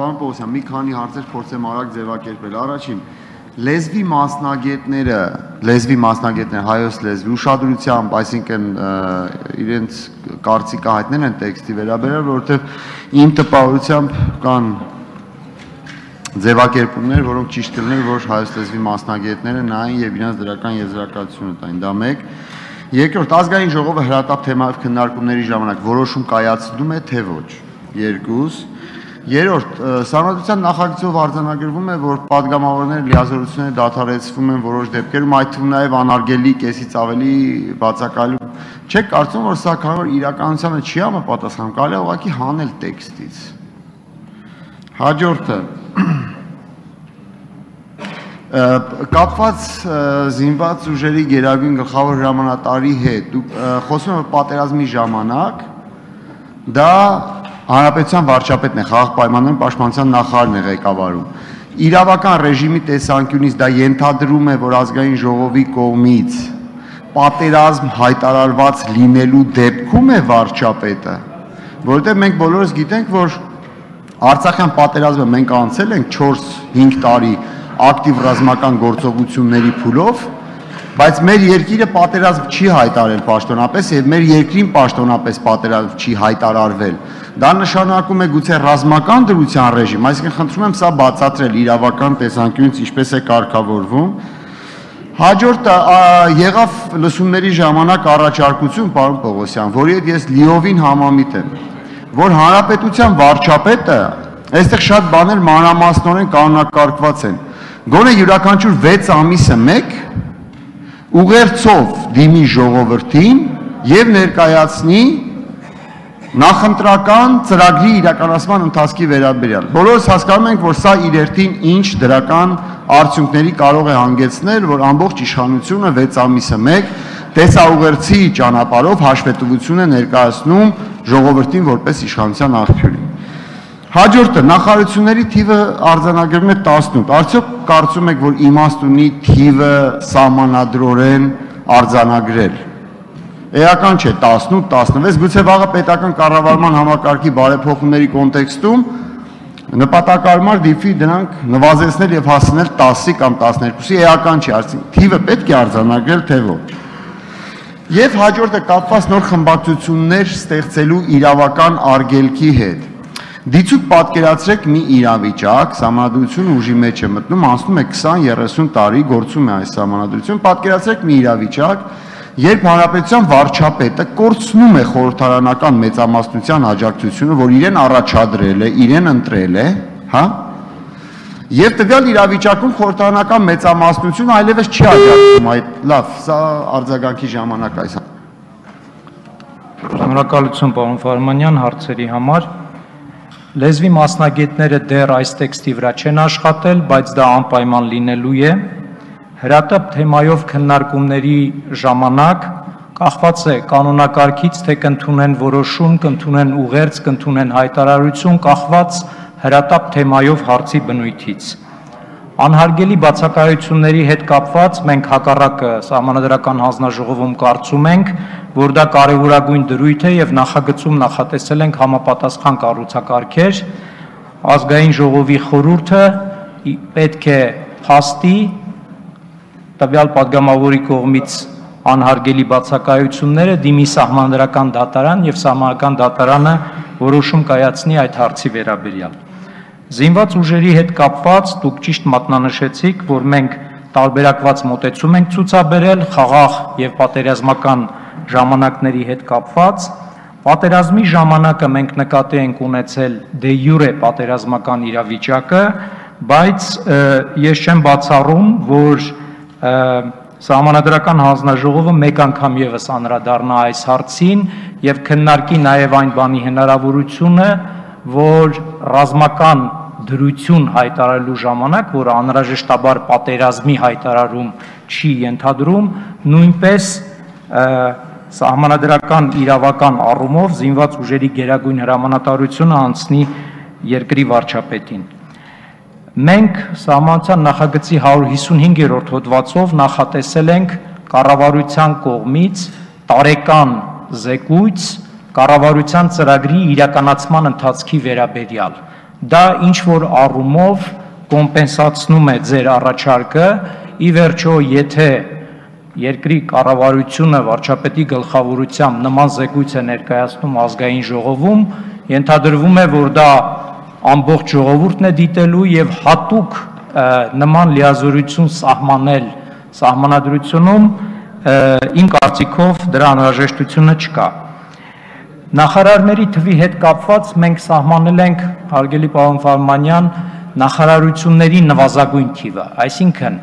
Պարոն Պողոսյան, մի քանի հարցեր փորձեմ արագ ձևակերպել։ Առաջին, լեզվի մասնագետները, լեզվի մասնագետները հայոց լեզվի ուշադրությամբ, այսինքն իրենց կարծիքը հայտնել են տեքստի վերաբերյալ, որովհետև իմ տպավորությամբ կան ձևակերպումներ, որոնք ճիշտ կլիներ, որ հայոց լեզվի մասնագետները նային եւ իրենց դրական եզրակացությունը տային։ Դա մեկ։ Երկրորդ, ազգային ժողովը հրատապ թեմայով քննարկումների ժամանակ որոշում կայացնում է թե ոչ։ Երկուս, Երորդ, Սանրադրության նախագծով արձանագրվում է, որ падգամավորների լիազորությունները դադարեցվում են որոշ դեպքերում, այդ թվում նաև անարգելի կեսից ավելի բացակայում։ Չեք կարծում, որ սա քանի որ իրականությանը չի համապատասխանում, կարելի է ուղղակի հանել տեքստից։ Հաջորդը, կապված զինված ուժերի գերագույն գլխավոր հրամանատարի հետ, խոսում եմ պատերազմի ժամանակ, դա Հանրապետության վարչապետն է խաղաղ պայմաններում պաշտպանության նախարարն է ղեկավարում։ Իրավական ռեժիմի տեսանկյունից դա ենթադրում է, որ ազգային ժողովի կողմից պատերազմ հայտարարված լինելու դեպքում է վարչապետը, որովհետև մենք բոլորս գիտենք, որ Արցախյան պատերազմը մենք անցել ենք 4-5 տարի ակտիվ ռազմական գործողությունների փուլով, բայց մեր երկիրը պատերազմ չի հայտարարել պաշտոնապես եւ մեր երկրին պաշտոնապես պատերազմ չի հայտարարվել։ Դա նշանակում է գուցե ռազմական դրության ռեժիմ, այսինքն խնդրում եմ սա բացատրել իրավական տեսանկյունից ինչպես է կարգավորվում։ Հաջորդը եղավ լսումների ժամանակ առաջարկություն, պարոն Պողոսյան, որի հետ ես լիովին համամիտ եմ, որ հանրապետության վարչապետը այստեղ շատ բաներ մանրամասնորեն կանոնակարգված են։ Գոնե յուրաքանչյուր 6 ամիսը 1 ուղերձով դիմի ժողովրդին եւ ներկայացնի նախընտրական ծրագրի իրականացման ընթացքի վերաբերյալ։ Բոլորս հասկանում ենք, որ սա իր երթին ինչ դրական արդյունքների կարող է հանգեցնել, որ ամբողջ իշխանությունը 6 ամիսը 1 տեսաուղերձի ճանապարհով հաշվետվություն է ներկայացնում ժողովրդին որպես իշխանության աղբյուրին։ Հաջորդը նախարարությունների թիվը արձանագրվում է 18։ Արդյոք կարծում եք, որ իմաստ ունի թիվը սահմանադրորեն արձանագրել։ Էական չէ 18, 16, գուցե վաղը պետական կառավարման համակարգի բարեփոխումների կոնտեքստում նպատակարար դիպի դրանք նվազեցնել եւ հասնել 10-ի կամ 12-ի էական չի, արդյոք թիվը պետք է արձանագրել թե ոչ։ Եվ հաջորդը կապված նոր խմբակցություններ ստեղծելու իրավական արգելքի հետ Դիցուկ պատկերացրեք մի իրավիճակ, համանդրությունը ուժի մեջ է մտնում, անցնում է 20-30 տարի, գործում է այս համանդրություն, պատկերացրեք մի իրավիճակ, երբ հանրապետության վարչապետը կորցնում է խորհրդարանական մեծամասնության աջակցությունը, որ իրեն առաջադրել է, իրեն ընտրել է, հա? Եվ տվյալ իրավիճակում խորհրդարանական մեծամասնությունը այլևս չի աջակցում այդ լավ, սա արձագանքի ժամանակ այս Շնորհակալություն պարոն Ֆարմանյան հարցերի համար։ Լեզվի մասնագետները դեռ այս տեքստի վրա չեն աշխատել, բայց դա անպայման լինելու է։ Հրատապ թեմայով քննարկումների ժամանակ կախված է կանոնակարգից, թե կընդունեն որոշում, կընդունեն ուղերձ, կընդունեն հայտարարություն, կախված հրատապ թեմայով հարցի բնույթից անհարգելի բացակայությունների հետ կապված մենք հակառակը սահմանադրական հանձնաժողովում կարծում ենք, որ դա կարևորագույն դրույթ է եւ նախագծում նախատեսել ենք համապատասխան կառուցակարգեր ազգային ժողովի խորհուրդը պետք է փաստի տվյալ падգամավորի կողմից անհարգելի բացակայությունները դիմի սահմանադրական դատարան եւ սահմանական դատարանը որոշում կայացնի այդ հարցի վերաբերյալ։ Զինված ուժերի հետ կապված դուք ճիշտ մատնանշեցիք, որ մենք տարբերակված մոտեցում ենք ցուցաբերել խաղաղ եւ պատերազմական ժամանակների հետ կապված Պատերազմի ժամանակը մենք նկատի ենք ունեցել դե յուրե պատերազմական իրավիճակը, բայց ես չեմ բացառում, որ և, Սահմանադրական հանձնաժողովը մեկ անգամ եւս անդրադառնա այս հարցին եւ քննարկի նաեւ այն բանի հնարավորությունը, որ ռազմական դրություն հայտարարելու ժամանակ, որը անհրաժեշտաբար պատերազմի հայտարարում չի ենթադրում, նույնպես սահմանադրական իրավական առումով զինված ուժերի գերագույն հրամանատարությունը անցնի երկրի վարչապետին։ Մենք սահմանության նախագծի 155-րդ հոդվածով նախատեսել ենք կառավարության կողմից տարեկան զեկույց կառավարության ծրագրի իրականացման ընթացքի վերաբերյալ դա ինչ որ առումով կոմպենսացնում է ձեր առաջարկը, ի վերջո, եթե երկրի կառավարությունը վարչապետի գլխավորությամբ նման զեկույց է ներկայացնում ազգային ժողովում, ենթադրվում է, որ դա ամբողջ ժողովուրդն է դիտելու եւ հատուկ նման լիազորություն սահմանել սահմանադրությունում իմ կարծիքով դրա անհրաժեշտությունը չկա։ Նախարարների թվի հետ կապված մենք սահմանել ենք հարգելի պարոն Ֆարմանյան նախարարությունների նվազագույն թիվը, այսինքն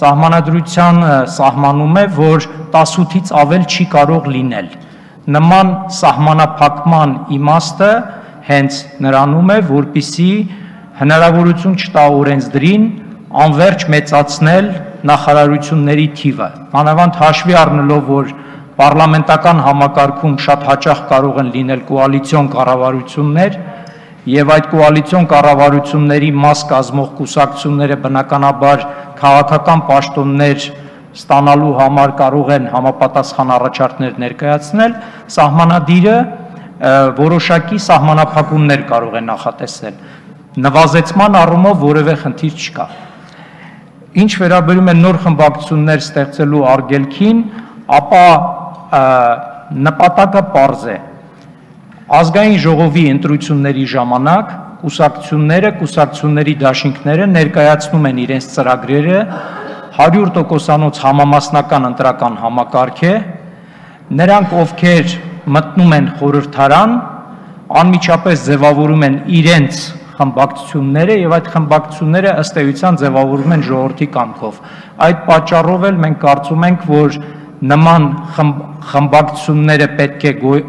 սահմանադրության սահմանում է, որ 18-ից ավել չի կարող լինել։ Նման սահմանափակման իմաստը հենց նրանում է, որpիսի հնարավորություն չտա օրենսդրին անverջ մեծացնել նախարարությունների թիվը։ Մանավանդ հաշվի առնելով, որ պարլամենտական համակարգում շատ հաճախ կարող են լինել կոալիցիոն կառավարություններ, եւ այդ կոալիցիոն կառավարությունների մաս կազմող կուսակցությունները բնականաբար քաղաքական պաշտոններ ստանալու համար կարող են համապատասխան առաջարկներ ներկայացնել, սահմանադիրը որոշակի սահմանափակումներ կարող է նախատեսել։ Նվազեցման առումով որևէ խնդիր չկա։ Ինչ վերաբերում է նոր խմբակցություններ ստեղծելու արգելքին, ապա նպատակը པարզ է։ Ազգային ժողովի ընտրությունների ժամանակ կուսակցությունները, կուսակցությունների դաշինքները ներկայացնում են իրենց ծրագրերը 100%-անոց համամասնական ընտրական համակարգ է։ Նրանք, ովքեր մտնում են խորհրդարան, անմիջապես ձևավորում են իրենց խմբակցությունները եւ այդ խմբակցությունները ըստ էության ձևավորվում են ժողովրդի կամքով։ Այդ պատճառով էլ մենք կարծում ենք, որ նման խմբ, խմբակցությունները պետք է գոյ,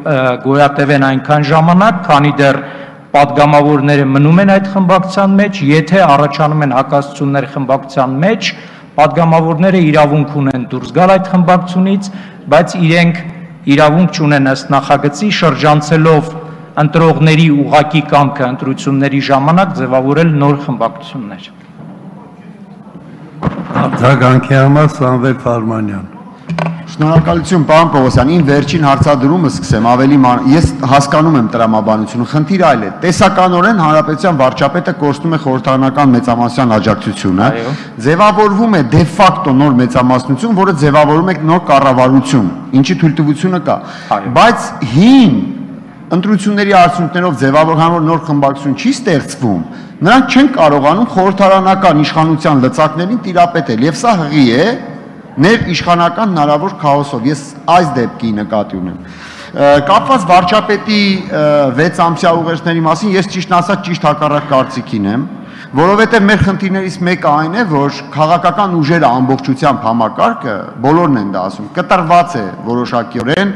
գոյատևեն այնքան ժամանակ, քանի դեռ падգամավորները մնում են այդ խմբակցության մեջ, եթե առաջանում են հակասություններ խմբակցության մեջ, падգամավորները իրավունք ունեն դուրս գալ այդ խմբակցունից, բայց իրենք իրավունք չունեն ըստ նախագծի շրջանցելով ընտրողների ուղակի կամքը ընտրությունների ժամանակ ձևավորել նոր խմբակցություններ։ Արձագանքի համար Սամվել Ֆարմանյան Շնորհակալություն, պարոն Պողոսյան, ին վերջին հարցադրումը սկսեմ, ավելի ես հասկանում եմ տրամաբանությունը, խնդիրը այլ է։ Տեսականորեն հանրապետության վարչապետը կորցնում է խորհրդարանական մեծամասնության աջակցությունը, ձևավորվում է դե ֆակտո նոր մեծամասնություն, որը ձևավորում է նոր կառավարություն, ինչի թույլտվությունը կա։ Բայց հին ընտրությունների արդյունքներով ձևավորան որ նոր խմբակցություն չի ստեղծվում, նրանք չեն կարողանում խորհրդարանական իշխանության լծակներին տիրապետել, եւ սա հղի է, ներիշխանական հնարավոր քաոսով։ Ես այս դեպքի նկատի ունեմ կապված վարչապետի 6 ամսյա ուղերձների մասին ես ճիշտ ասած ճիշտ հակառակ կարծիքին եմ, որովհետև մեր խնդիրներից մեկը այն է, որ քաղաքական ուժերը ամբողջությամբ համակարգը բոլորն են դա ասում, կտրված է որոշակիորեն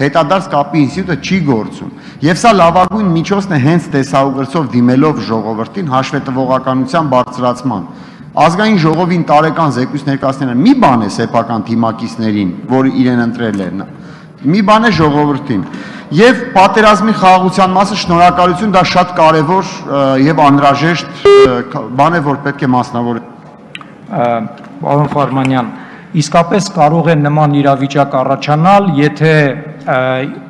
հետադարձ կապի ինստիտուտը չի գործում։ Եվ սա լավագույն միջոցն է հենց տեսաուղերձով դիմելով ժողովրդին հաշվետվողականության բարձրացման ազգային ժողովին տարեկան զեկույց ներկայացնելը մի բան է սեփական թիմակիցներին, որ իրեն ընտրել են, մի բան է ժողովրդին։ Եվ պատերազմի խաղաղության մասը շնորհակալություն դա շատ կարևոր եւ անհրաժեշտ բան է, որ պետք է մասնավոր Պարոն Ֆարմանյան, իսկապես կարող է նման իրավիճակ առաջանալ, եթե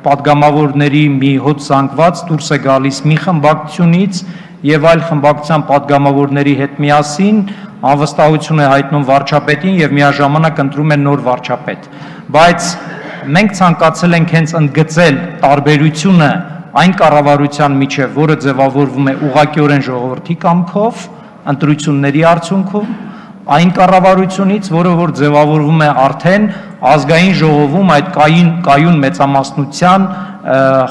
падգամավորների մի հոտ սանկված դուրս է գալիս մի խմբակցությունից եւ այլ խմբակցության падգամավորների հետ միասին անվստահություն է հայտնում վարչապետին եւ միաժամանակ ընտրում են նոր վարչապետ։ Բայց մենք ցանկացել ենք հենց ընդգծել տարբերությունը այն կառավարության միջև, որը ձևավորվում է ուղղակիորեն ժողովրդի կամքով, ընտրությունների արդյունքում, այն կառավարությունից, որը որ ձևավորվում է արդեն ազգային ժողովում այդ կայուն կայուն մեծամասնության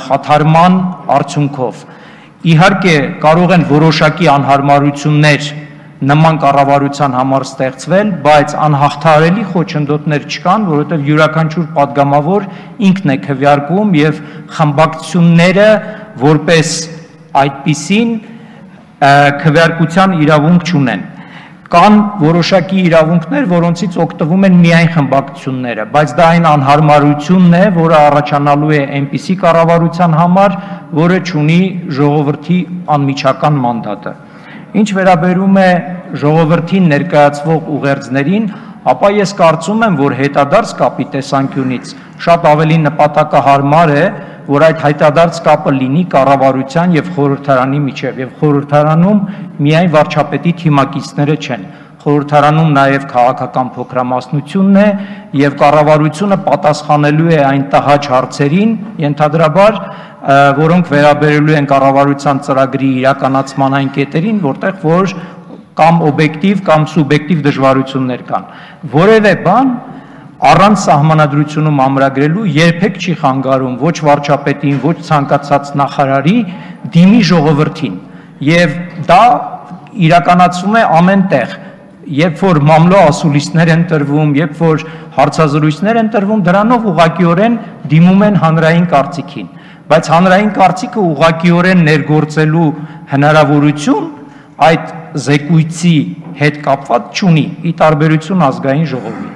խաթարման արդյունքով։ Իհարկե կարող են որոշակի անհարմարություններ նման կառավարության համար ստեղծվել, բայց անհաղթարելի խոչընդոտներ չկան, որովհետև յուրաքանչյուր падգամավոր ինքն է քվյարկում եւ խմբակցությունները որպես այդպիսին քվյարկության իրավունք չունեն կան որոշակի իրավունքներ, որոնցից օգտվում են միայն խմբակցությունները, բայց դա այն անհարմարությունն է, որը առաջանալու է այնպիսի կառավարության համար, որը ունի ժողովրդի անմիջական մանդատը։ Ինչ վերաբերում է ժողովրդին ներկայացվող ուղերձներին, ապա ես կարծում եմ, որ հետադարձ կապի տեսանկյունից շատ ավելի նպատակահարմար է, որ այդ հայտադարձ կապը լինի կառավարության եւ խորհրդարանի միջև եւ խորհրդարանում միայն վարչապետի թիմակիցները չեն խորհրդարանում նաև քաղաքական փոքրամասնությունն է եւ կառավարությունը պատասխանելու է այն տհաճ հարցերին ենթադրաբար որոնք վերաբերելու են կառավարության ծրագրի իրականացման այն կետերին որտեղ որ կամ օբյեկտիվ կամ սուբյեկտիվ դժվարություններ կան որևէ բան առանց սահմանադրությունում ամրագրելու երբեք չի խանգարում ոչ վարչապետին, ոչ ցանկացած նախարարի դիմի ժողովրդին։ Եվ դա իրականացվում է ամեն տեղ երբ որ մամլո ասուլիսներ են տրվում, երբ որ հարցազրույցներ են տրվում, դրանով ուղղակիորեն դիմում են հանրային կարծիքին, բայց հանրային կարծիքը ուղղակիորեն ներգործելու հնարավորություն այդ զեկույցի հետ կապված չունի՝ ի տարբերություն ազգային ժողովի։